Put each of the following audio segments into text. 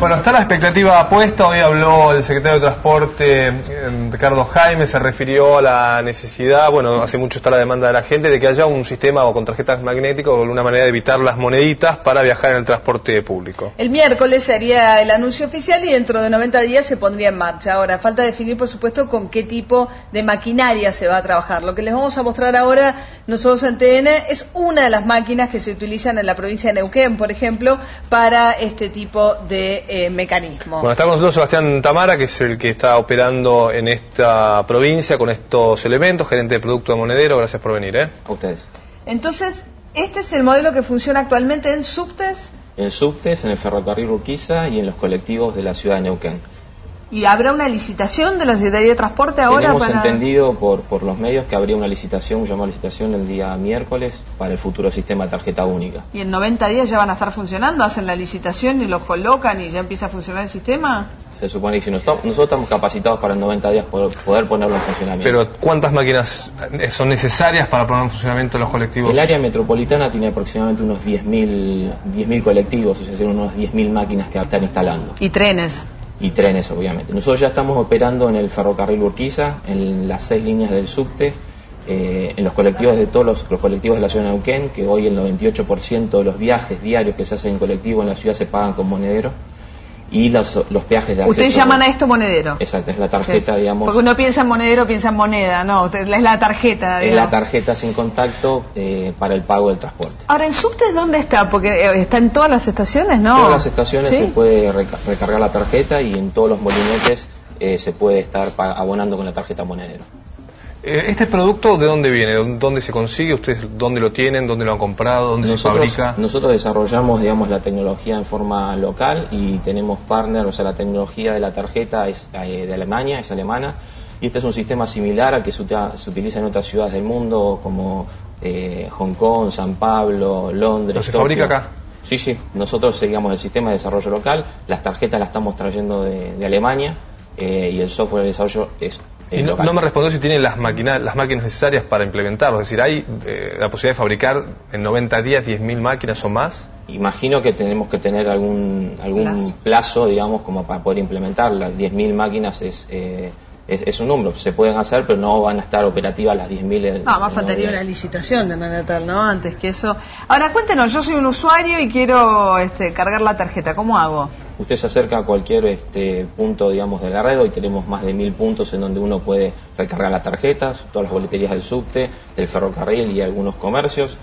Bueno, está la expectativa puesta. Hoy habló el secretario de Transporte, eh, Ricardo Jaime, se refirió a la necesidad, bueno, hace mucho está la demanda de la gente, de que haya un sistema o con tarjetas magnéticas o una manera de evitar las moneditas para viajar en el transporte público. El miércoles se haría el anuncio oficial y dentro de 90 días se pondría en marcha. Ahora, falta definir, por supuesto, con qué tipo de maquinaria se va a trabajar. Lo que les vamos a mostrar ahora nosotros en TN es una de las máquinas que se utilizan en la provincia de Neuquén, por ejemplo, para este tipo de eh, mecanismo. Bueno, está con nosotros Sebastián Tamara, que es el que está operando en esta provincia con estos elementos, gerente de producto de monedero. Gracias por venir. ¿eh? A ustedes. Entonces, ¿este es el modelo que funciona actualmente en subtes? En subtes, en el ferrocarril Urquiza y en los colectivos de la ciudad de Neuquén. ¿Y habrá una licitación de la Secretaría de Transporte ahora? Tenemos para... entendido por, por los medios que habría una licitación, un llamado a licitación el día miércoles para el futuro sistema de tarjeta única. ¿Y en 90 días ya van a estar funcionando? ¿Hacen la licitación y los colocan y ya empieza a funcionar el sistema? Se supone que si nosotros, nosotros estamos capacitados para en 90 días poder, poder ponerlo en funcionamiento. Pero ¿cuántas máquinas eh, son necesarias para poner en funcionamiento los colectivos? el área metropolitana tiene aproximadamente unos 10.000 10.000 colectivos, o sea, unos 10.000 máquinas que están instalando. ¿Y trenes? Y trenes, obviamente. Nosotros ya estamos operando en el ferrocarril Urquiza, en las seis líneas del subte, eh, en los colectivos de todos los, colectivos de la ciudad de Neuquén, que hoy el 98% de los viajes diarios que se hacen en colectivo en la ciudad se pagan con monedero, y los, los peajes de Ustedes acceso- llaman a esto monedero. Exacto, es la tarjeta, digamos, Porque uno piensa en monedero, piensa en moneda, no, es la tarjeta. es la digamos. tarjeta sin contacto eh, para el pago del transporte. Ahora, ¿en subtes dónde está? Porque eh, está en todas las estaciones, ¿no? todas las estaciones ¿Sí? se puede reca- recargar la tarjeta y en todos los molinetes eh, se puede estar abonando con la tarjeta monedero. Eh, ¿Este producto de dónde viene? ¿Dónde se consigue? ¿Ustedes dónde lo tienen? ¿Dónde lo han comprado? ¿Dónde se Nosotros, fabrica? nosotros desarrollamos, digamos, la tecnología en forma local y tenemos partner, o sea, la tecnología de la tarjeta es eh, de Alemania, es alemana, y este es un sistema similar al que se, se utiliza en otras ciudades del mundo, como eh, Hong Kong, San Pablo, Londres. ¿Pero se Tokio. fabrica acá? Sí, sí. Nosotros seguimos el sistema de desarrollo local, las tarjetas las estamos trayendo de, de Alemania eh, y el software de desarrollo es, es Y no, me respondió si tienen las, máquinas las máquinas necesarias para implementarlo. Es decir, ¿hay eh, la posibilidad de fabricar en 90 días 10.000 máquinas o más? Imagino que tenemos que tener algún algún Plazo. plazo, digamos, como para poder implementar. Las 10.000 máquinas es, eh, es, es un número. Se pueden hacer, pero no van a estar operativas las 10.000. en- No, más faltaría una licitación de manera tal, ¿no? Antes que eso. Ahora, cuéntenos, yo soy un usuario y quiero este, cargar la tarjeta, ¿cómo hago? Usted se acerca a cualquier este, punto, digamos, de la red. Hoy tenemos más de 1.000 puntos en donde uno puede recargar las tarjetas, todas las boleterías del subte, del ferrocarril y algunos comercios.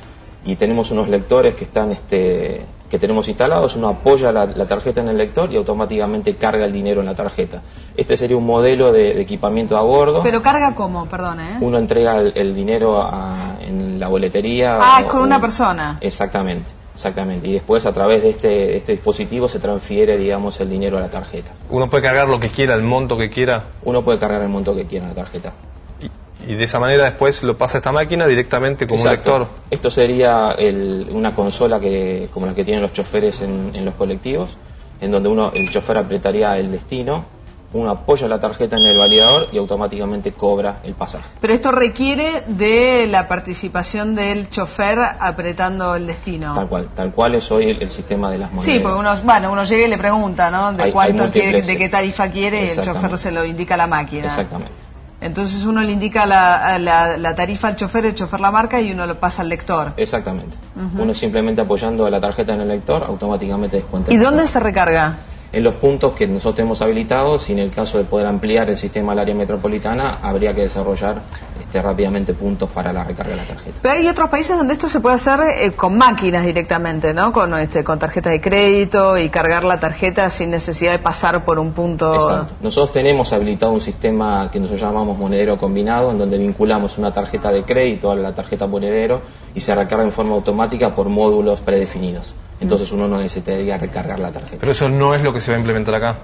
Y tenemos unos lectores que están este, que tenemos instalados. Uno apoya la, la tarjeta en el lector y automáticamente carga el dinero en la tarjeta. Este sería un modelo de, de equipamiento a bordo. Pero carga cómo, perdón, ¿eh? Uno entrega el, el dinero a- en la boletería. Ah, o- es con o- una persona. Exactamente, exactamente. Y después a través de este, de este dispositivo se transfiere, digamos, el dinero a la tarjeta. Uno puede cargar lo que quiera, el monto que quiera, Uno puede cargar el monto que quiera en la tarjeta. y, y de esa manera después lo pasa a esta máquina directamente como un lector. Esto sería el- una consola que, como la que tienen los choferes en, en los colectivos, en donde uno, el chofer apretaría el destino, uno apoya la tarjeta en el validador y automáticamente cobra el pasaje. Pero esto requiere de la participación del chofer apretando el destino. Tal cual, tal cual es hoy el, el sistema de las monedas. Sí, porque uno, bueno, uno llega y le pregunta, ¿no? De Hay- cuánto hay quiere, de qué tarifa quiere y el chofer se lo indica a la máquina. Exactamente. Entonces uno le indica la, la- la tarifa al chofer, el chofer la marca y uno lo pasa al lector. Exactamente. Uno simplemente apoyando la tarjeta en el lector, automáticamente descuenta. ¿Y dónde se recarga? En los puntos que nosotros tenemos habilitados, y en el caso de poder ampliar el sistema al área metropolitana, habría que desarrollar este, rápidamente puntos para la recarga de la tarjeta. Pero hay otros países donde esto se puede hacer eh, con máquinas directamente, ¿no? Con, este, con tarjeta de crédito y cargar la tarjeta sin necesidad de pasar por un punto. Exacto. Nosotros tenemos habilitado un sistema que nosotros llamamos monedero combinado, en donde vinculamos una tarjeta de crédito a la tarjeta monedero y se recarga en forma automática por módulos predefinidos. Entonces uno no necesitaría recargar la tarjeta. Pero eso no es lo que se va a implementar acá.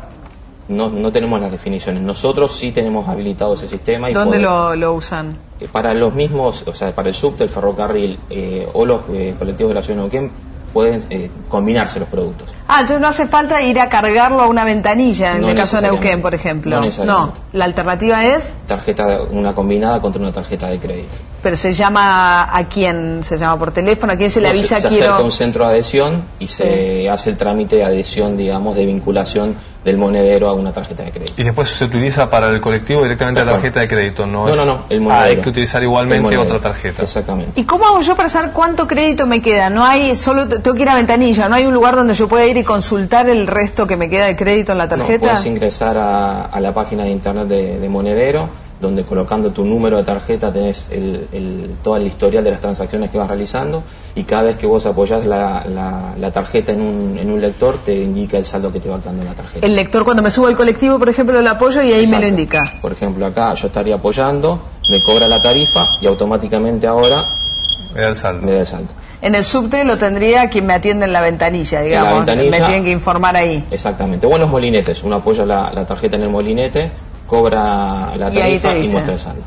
No, no tenemos las definiciones. Nosotros sí tenemos habilitado ese sistema. Y ¿Dónde lo, lo usan? Eh, Para los mismos, o sea, para el subte, el ferrocarril eh, o los eh, colectivos de la ciudad de Neuquén pueden eh, combinarse los productos. Ah, entonces no hace falta ir a cargarlo a una ventanilla, en No el caso de Neuquén, por ejemplo. No necesariamente. La alternativa es, Tarjeta, una combinada contra una tarjeta de crédito. pero se llama a quién, se llama por teléfono, a quién se le No, avisa se, se quiero. acerca un centro de adhesión y se hace el trámite de adhesión, digamos, de vinculación del monedero a una tarjeta de crédito. Y después se utiliza para el colectivo directamente la tarjeta de crédito, ¿no? No, es- no, no, el Ah, monedero. hay que utilizar igualmente otra tarjeta. Exactamente. ¿Y cómo hago yo para saber cuánto crédito me queda? No hay, solo te- tengo que ir a ventanilla, no hay un lugar donde yo pueda ir y consultar el resto que me queda de crédito en la No, tarjeta. puedes ingresar a, a la página de internet de, de Monedero, donde colocando tu número de tarjeta tenés el, el- todo el historial de las transacciones que vas realizando y cada vez que vos apoyás la, la- la tarjeta en un, en un lector te indica el saldo que te va quedando en la tarjeta. el lector cuando me subo al colectivo, por ejemplo, lo apoyo y ahí me lo indica. Por ejemplo, acá yo estaría apoyando, me cobra la tarifa y automáticamente ahora Me da el saldo. me da el saldo. En el subte lo tendría quien me atiende en la ventanilla, digamos. ventanilla. Me tienen que informar ahí. Exactamente. O en los molinetes. Uno apoya la, la tarjeta en el molinete, cobra la Y tarifa y, dice. muestra el saldo.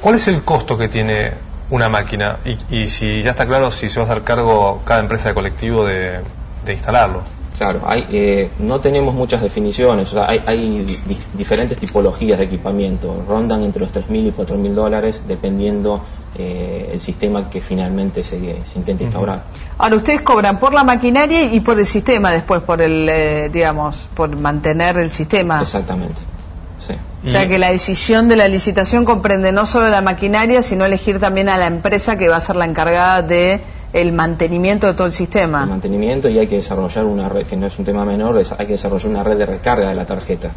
¿Cuál es el costo que tiene una máquina? Y, y si ya está claro si se va a hacer cargo cada empresa de colectivo de, de instalarlo. Claro, hay, eh, no tenemos muchas definiciones, o sea, hay, hay di- diferentes tipologías de equipamiento, rondan entre los 3.000 y 4.000 dólares dependiendo eh, el sistema que finalmente se, se intente instaurar. Ahora, ustedes cobran por la maquinaria y por el sistema después, por el, eh, digamos, por mantener el sistema. Exactamente. Sí. O sea Y- que la decisión de la licitación comprende no solo la maquinaria, sino elegir también a la empresa que va a ser la encargada de el mantenimiento de todo el sistema. El mantenimiento y hay que desarrollar una red, que no es un tema menor, es- hay que desarrollar una red de recarga de la tarjeta.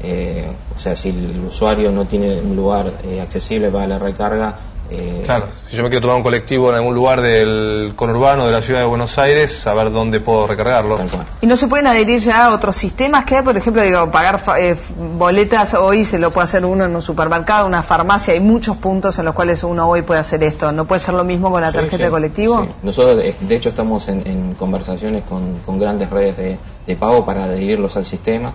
Eh, o sea, si el usuario no tiene un lugar eh, accesible para la recarga, eh, Claro, si yo me quiero tomar un colectivo en algún lugar del conurbano de la ciudad de Buenos Aires, saber dónde puedo recargarlo. ¿Y no se pueden adherir ya a otros sistemas que hay? Por ejemplo, digo, pagar fa- eh, boletas hoy se lo puede hacer uno en un supermercado, una farmacia. Hay muchos puntos en los cuales uno hoy puede hacer esto. ¿No puede ser lo mismo con la Sí, tarjeta sí, de colectivo? sí. Nosotros, eh, de hecho, estamos en, en conversaciones con, con grandes redes de, de pago para adherirlos al sistema.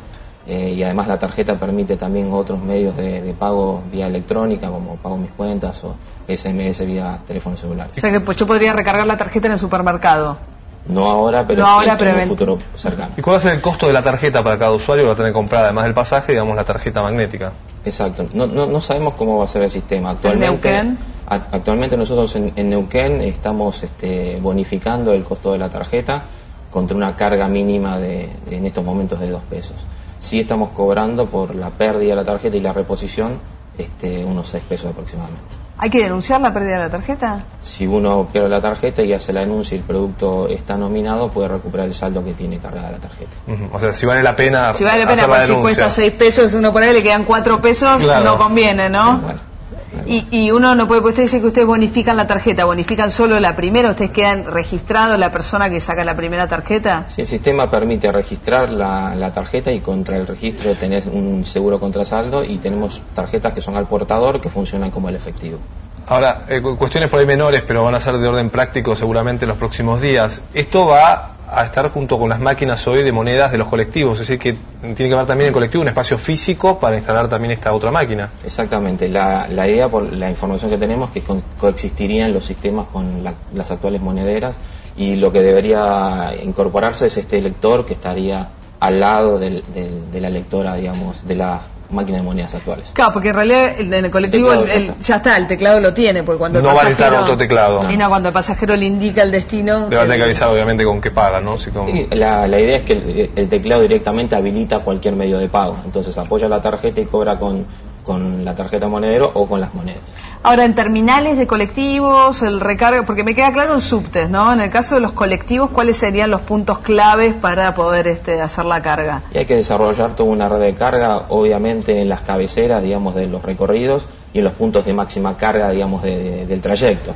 Eh, y además la tarjeta permite también otros medios de, de pago vía electrónica, como pago mis cuentas o SMS vía teléfono celular. O sea que pues, yo podría recargar la tarjeta en el supermercado. No ahora, pero No ahora, en pero un event- futuro cercano. ¿Y cuál va a ser el costo de la tarjeta para cada usuario que va a tener que comprar, además del pasaje, digamos, la tarjeta magnética? Exacto. No, no, no sabemos cómo va a ser el sistema. Actualmente, Neuquén? ac- actualmente nosotros en, en Neuquén estamos este, bonificando el costo de la tarjeta contra una carga mínima de, de- en estos momentos de dos pesos. Sí estamos cobrando por la pérdida de la tarjeta y la reposición este, unos seis pesos aproximadamente. ¿Hay que denunciar la pérdida de la tarjeta? Si uno pierde la tarjeta y hace la denuncia y el producto está nominado, puede recuperar el saldo que tiene cargada la tarjeta. O sea, si vale la pena, Si vale la pena, la pues si cuesta 6 pesos, uno por ahí le quedan 4 pesos, Claro. no conviene, ¿no? Y, y uno no puede, pues usted dice que ustedes bonifican la tarjeta, bonifican solo la primera, ustedes quedan registrados la persona que saca la primera tarjeta. Sí, el sistema permite registrar la, la tarjeta y contra el registro tener un seguro contra saldo y tenemos tarjetas que son al portador que funcionan como el efectivo. Ahora, eh, cu- cuestiones por ahí menores, pero van a ser de orden práctico seguramente en los próximos días. Esto va a estar junto con las máquinas hoy de monedas de los colectivos, es decir, que tiene que haber también el colectivo un espacio físico para instalar también esta otra máquina. Exactamente, la, la idea por la información que tenemos es que coexistirían los sistemas con la- las actuales monederas y lo que debería incorporarse es este lector que estaría al lado del- del- de la lectora, digamos, de la máquina de monedas actuales. Claro, porque en realidad el- en el colectivo El el- el- ya está. el teclado lo tiene, porque cuando el No va a necesitar otro teclado. Y no, cuando el pasajero le indica el destino... Le va a tener el- que avisar obviamente con qué paga, ¿no? Si con- Sí, la, la idea es que el, el teclado directamente habilita cualquier medio de pago, entonces apoya la tarjeta y cobra con, con la tarjeta monedero o con las monedas. Ahora, en terminales de colectivos, el recargo, porque me queda claro en subtes, ¿no? En el caso de los colectivos, ¿cuáles serían los puntos claves para poder este, hacer la carga? Y hay que desarrollar toda una red de carga, obviamente en las cabeceras, digamos, de los recorridos y en los puntos de máxima carga, digamos, de- de- del trayecto.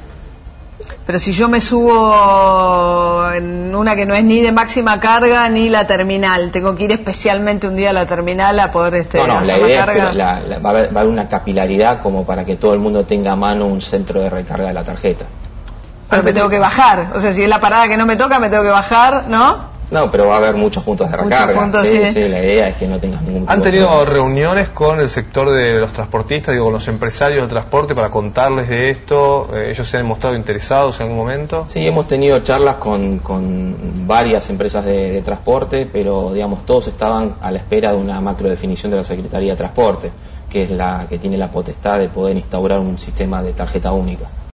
Pero si yo me subo en una que no es ni de máxima carga ni la terminal, tengo que ir especialmente un día a la terminal a poder este, No, no, hacer la idea es que la- la- va, a haber, va a haber una capilaridad como para que todo el mundo tenga a mano un centro de recarga de la tarjeta. Pero me tengo que bajar. O sea, si es la parada que no me toca, me tengo que bajar, ¿no? No, pero va a haber muchos puntos de Muchos recarga. puntos, sí, sí. sí, la idea es que no tengas ningún ¿Han de tenido problema. reuniones con el sector de los transportistas, digo, con los empresarios del transporte para contarles de esto? Eh, ¿Ellos se han mostrado interesados en algún momento? Sí, hemos tenido charlas con, con varias empresas de, de transporte, pero digamos todos estaban a la espera de una macro definición de la Secretaría de Transporte, que es la que tiene la potestad de poder instaurar un sistema de tarjeta única.